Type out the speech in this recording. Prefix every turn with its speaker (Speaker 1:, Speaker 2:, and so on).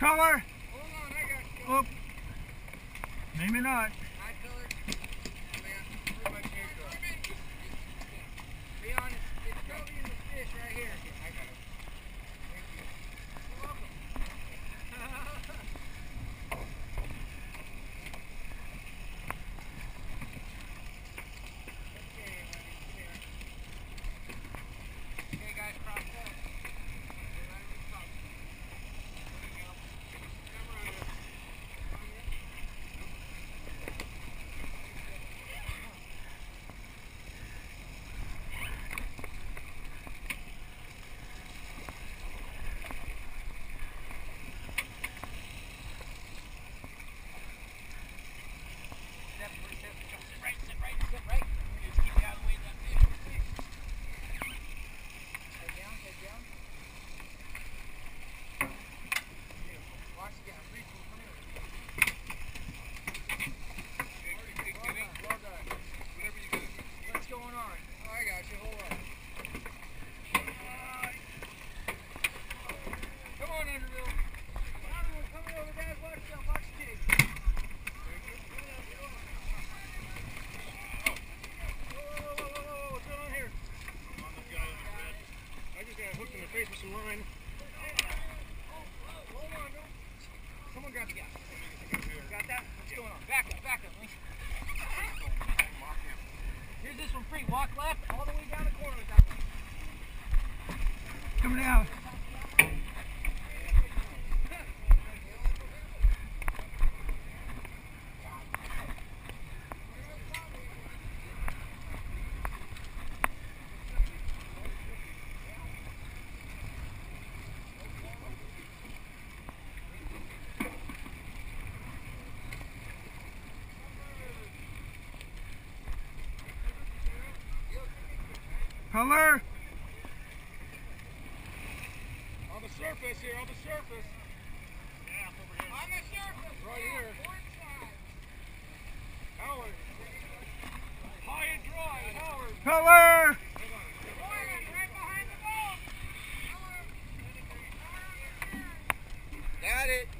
Speaker 1: Color?
Speaker 2: Hold on, I got you.
Speaker 1: Oh, maybe not.
Speaker 2: Walk left all the way down the corner.
Speaker 1: Coming out. Hello?
Speaker 3: On the surface here, on the surface. Yeah, over here.
Speaker 2: On the surface.
Speaker 3: Right
Speaker 2: yeah, here.
Speaker 3: Howard. High and dry, Howard.
Speaker 2: Hello? Got it.